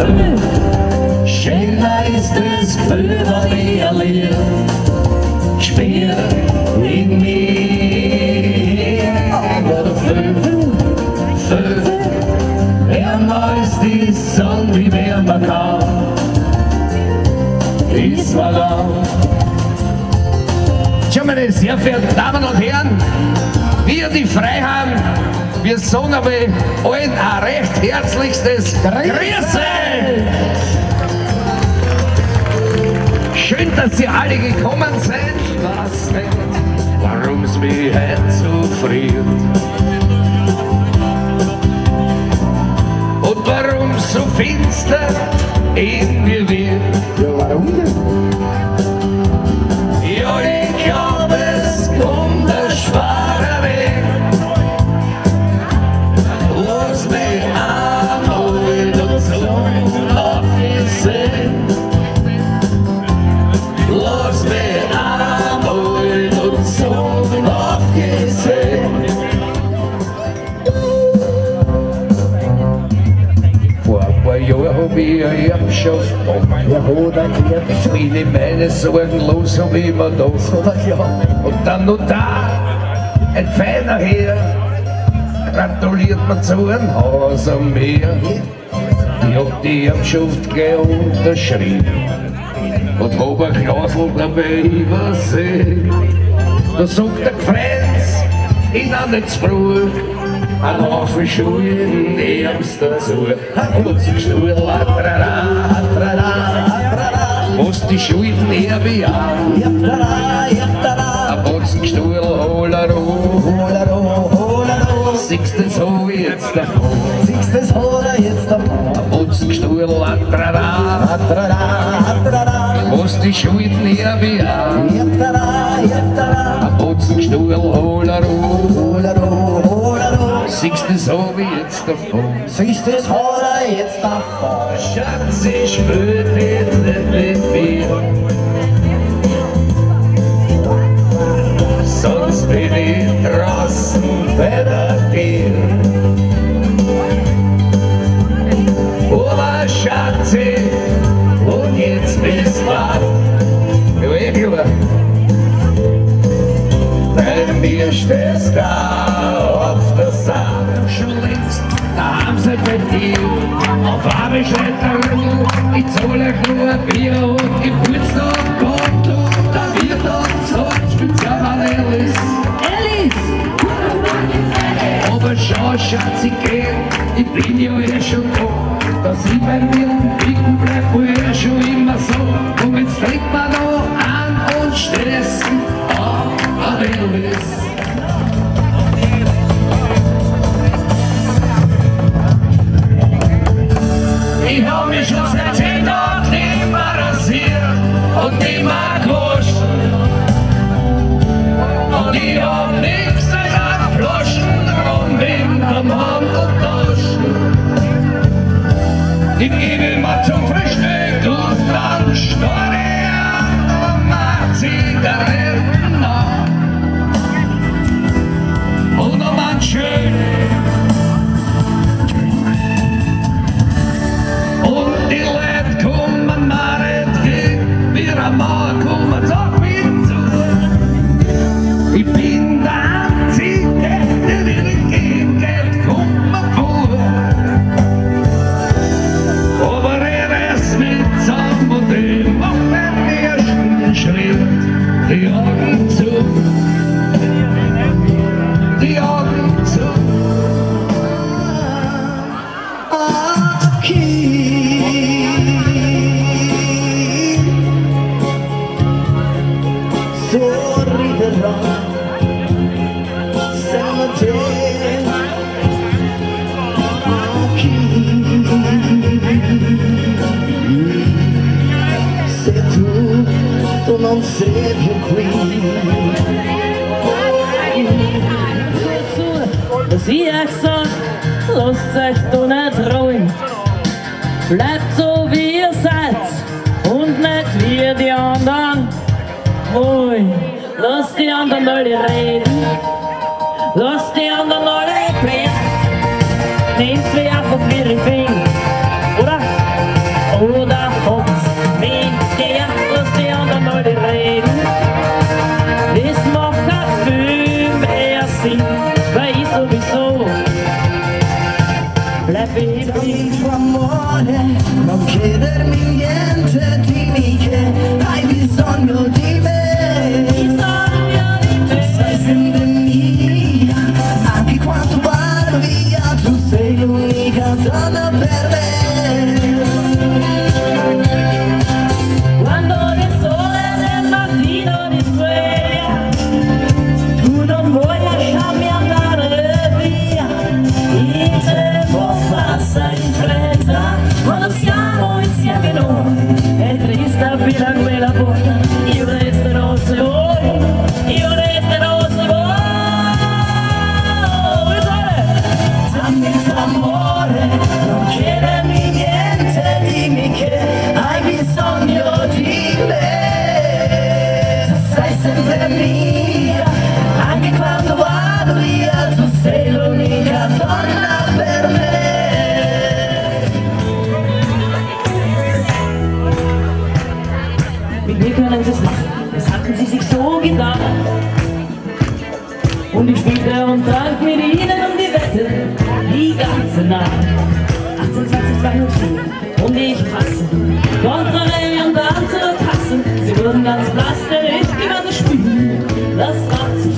Gefühl. Schöner ist das Gefühl, wenn ich allein spür in mir. Aber viel, viel, wärmer ist die Sonne, wie wärmer kann. Ist mal lang. Tja, meine sehr verehrten Damen und Herren, wir die Freiheim, wir sagen aber allen ein recht herzlichstes Grüße! Schön, dass Sie alle gekommen sind. Was nicht, warum's mich heute so friert. Und warum so finster in mir wird. Meine Sorgen los, hab ich immer da. Oder ja. Und dann noch da, ein feiner Herr, gratuliert mir zu einem Haus am Meer. Ich hab die Erbschaft gleich unterschrieben und hab ein Glasl dabei übersehen. Da sagt der nicht zu früh, ein Haufen Schuhe in Erbs dazu, ein Putzenstuhl, atrara, was die Schulden erbe ja, ein Putzenstuhl, holero, Holero, Holero. siehst du so wie jetzt davon. Siehst das Holer jetzt davon? Putzenstuhl, atrara, Atrara, atrara. was die Schulden erbe ja, Jattara, jattara. ein Putzenstuhl, holero, Holero, Siehst du so wie jetzt davon. Siehst das Holer jetzt davon? Schatz, ich spür dich nicht mit mir. Sonst bin ich draußen bei der Tür. Aber Schatzi, und jetzt bist du wach. Eh klar. Bei mir stehst da Saat. Schon längst, da haben sie bei dir auf arme Scheiterung. Ich zahle euch nur ein Bier und Geburtstag kommt und da wird uns gesagt, speziell an Alice. Alice! Aber schau, Schatz, ich geh, ich bin ja eh schon da. Dass ich bei mir liegen bleib, Ich sorriderò se te aqui se tu tu non sei più qui sag, lasst euch da nicht ruhen. Bleibt so wie ihr seid und nicht wie die anderen. Ruhig, lasst die anderen alle reden. Lasst die anderen alle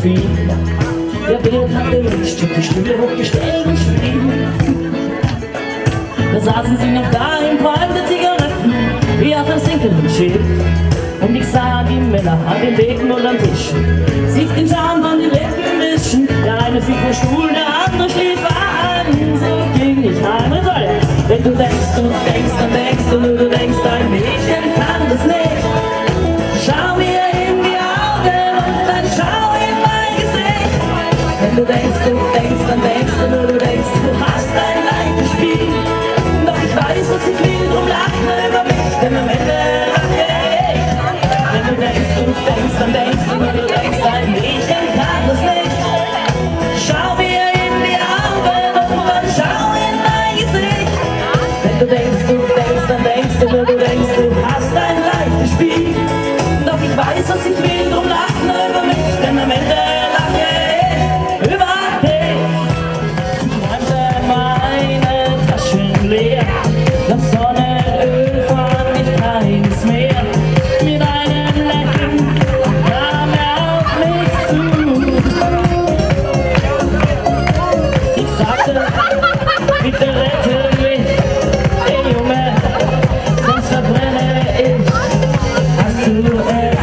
viel. Der Bild hatte nicht, die Stimme hochgestellt und schrie. Da saßen sie noch da im Qualm der Zigaretten, wie auf einem sinkenden Schiff. Und ich sah die Männer an den Decken und am Tisch, sich den Charme an die Lippen mischen. Der eine fiel vom Stuhl, der andere schlief an. So ging ich heim und alle. Wenn du denkst und denkst und denkst und du denkst, ein Mädchen kann das nicht. Schau mir in die Wenn du denkst und denkst denkst und du denkst, du hast ein leichtes Spiel. Doch ich weiß, was ich will, drum lach nur über mich, denn am Ende Yeah.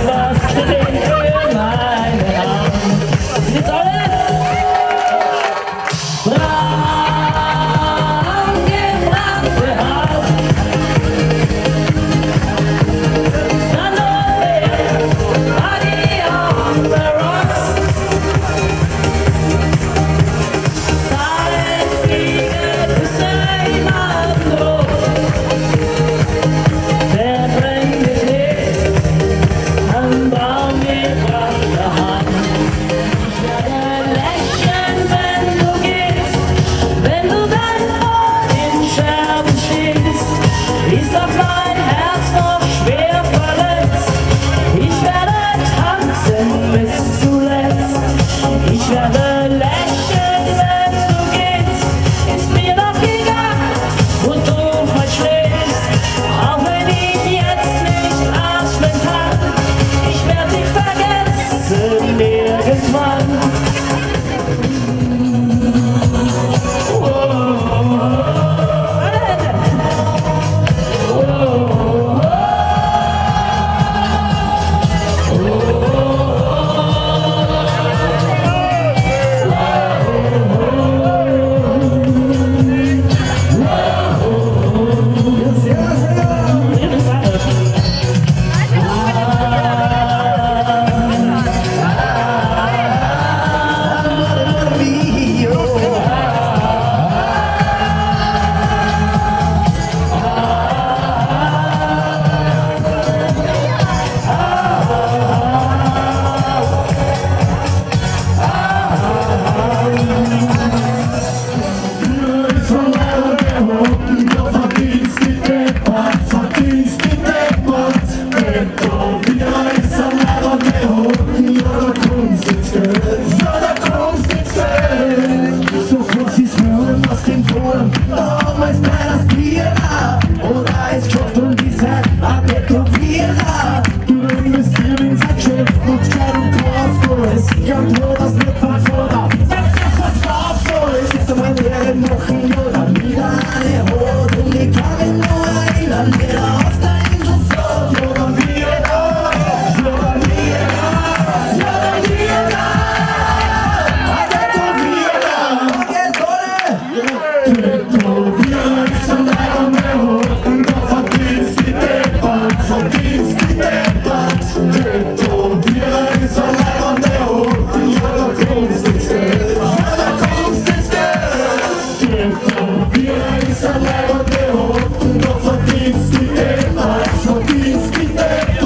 Nicht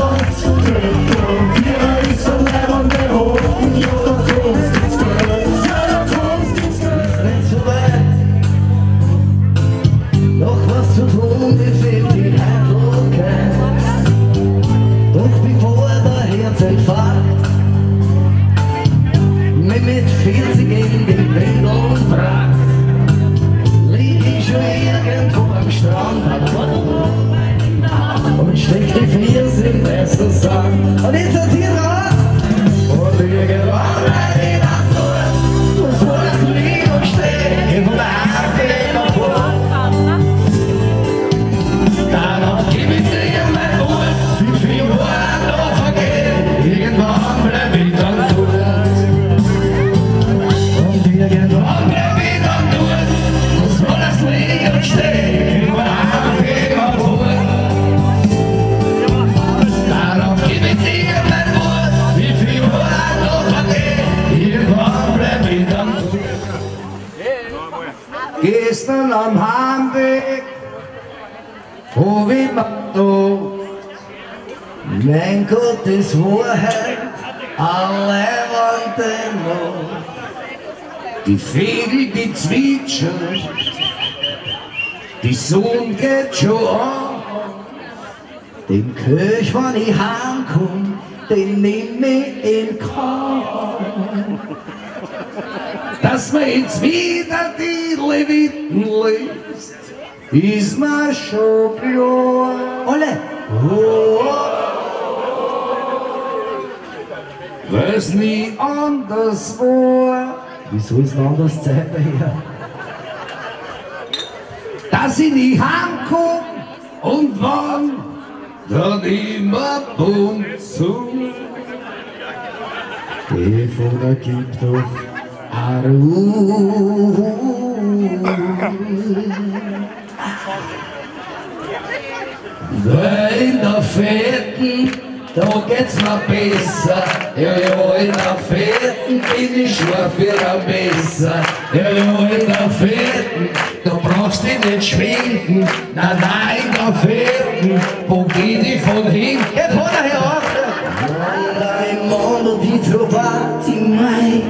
Wahrheit, alle wollen noch. Die Vögel, die zwitschern, die Sonne geht schon an. Den Köch, wenn ich heimkomm, den nimm ich in Kauf. Dass man jetzt wieder die Leviten liest, ist mir schon klar. Alle! Oh, Was nie anders war, wie soll es anders sein bei ihr? dass ich nie heimkomm und wann, dann immer bumm zu. Die von der gibt doch Aru. Weil in der Fetten, da geht's mir besser. Ja, ja, in der Fetten bin ich schon viel besser. Ja, ja, in der Fetten, da brauchst du nicht schminken. Nein, nein, in der Fetten, wo geht ich von hinten? Geh vorne her auf! Dai mondo di trovarti mai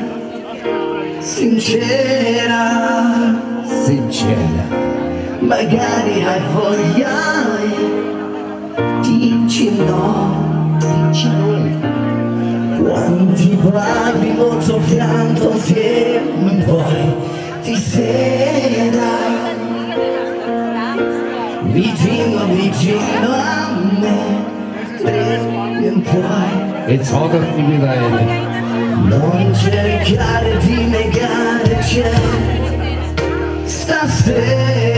sincera, Sincera. magari hai voglia, dici no, dici no. Quanti guardi molto pianto se poi ti sera Vicino, vicino a me, prendi un po' e fotografi di Italia. Non cercare di negare c'è. Stasera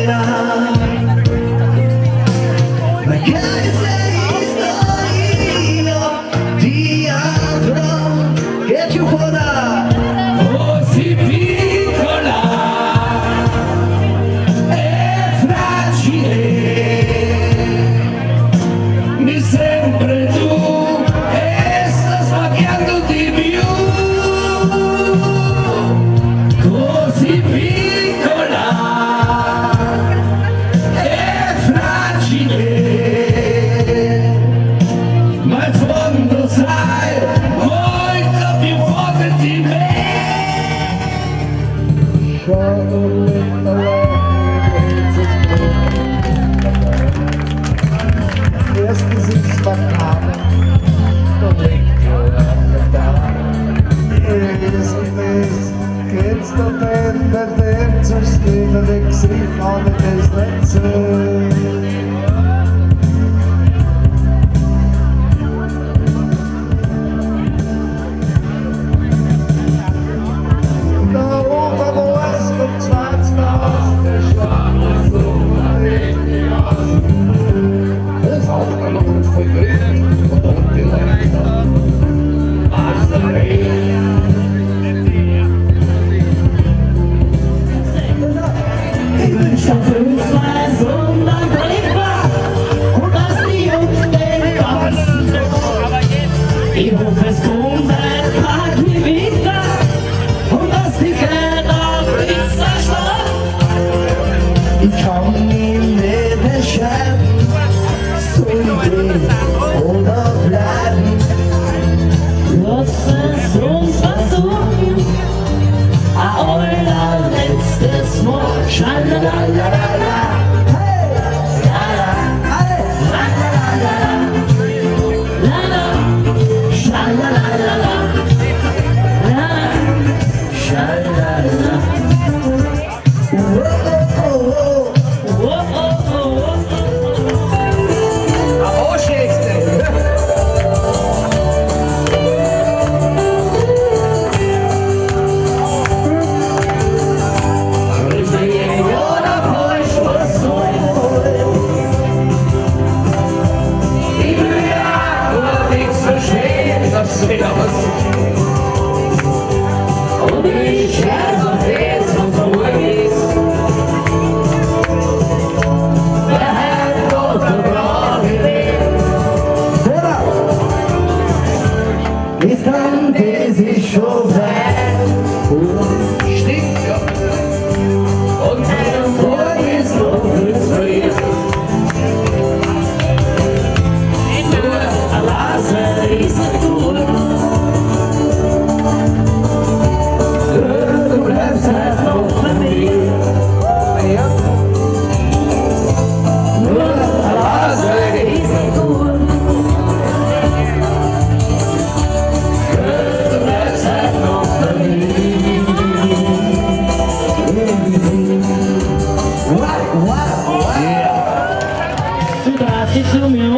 It's a.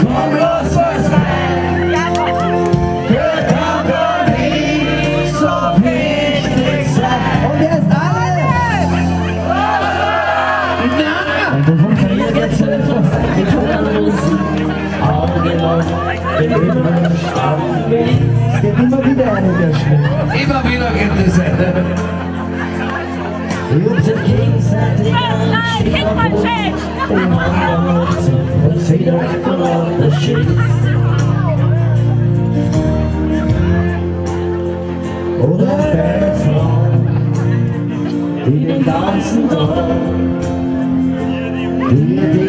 Komm, lass uns rein. Geld kann doch nicht so wichtig sein. Und er ist Und davon kann jeder Zettel, die Totenlosen, Augen auf, den Himmel, Augen Es gibt immer wieder einen, der schlägt. Immer wieder gibt es einen. kick my chest. Take the the. All the on, die Dancen doch, die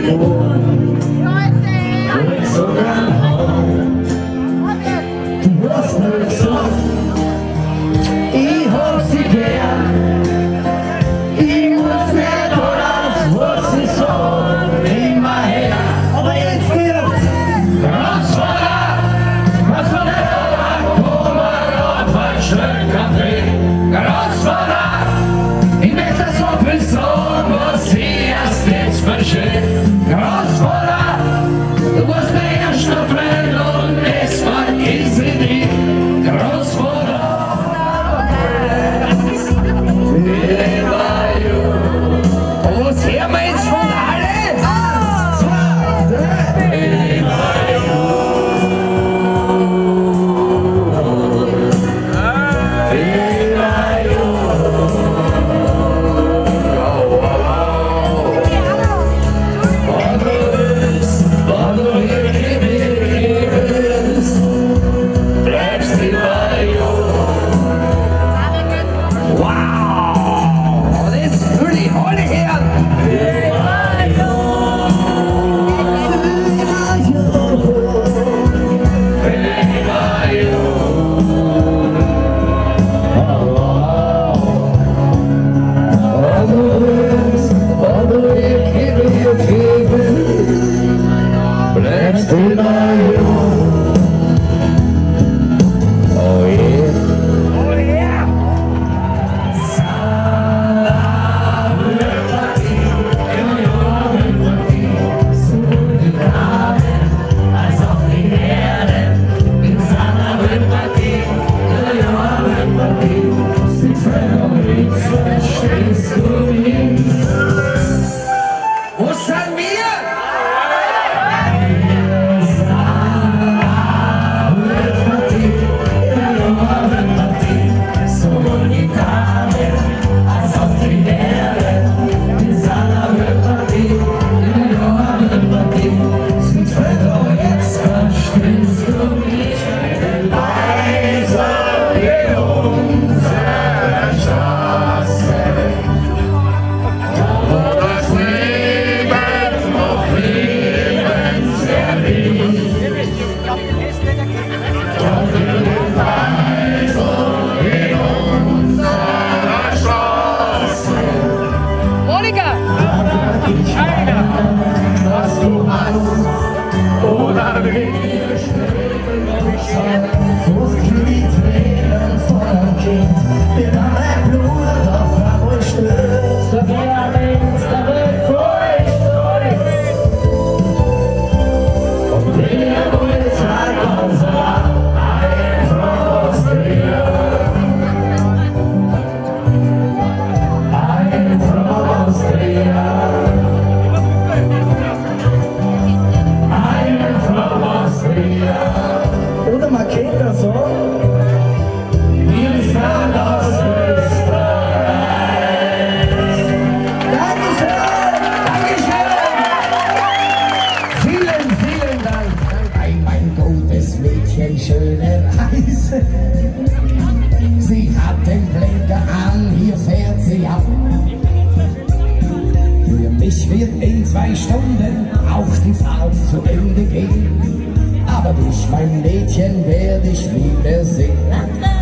zwei Stunden auch die Fahrt zu Ende gehen. Aber dich, mein Mädchen, werde ich nie mehr sehen.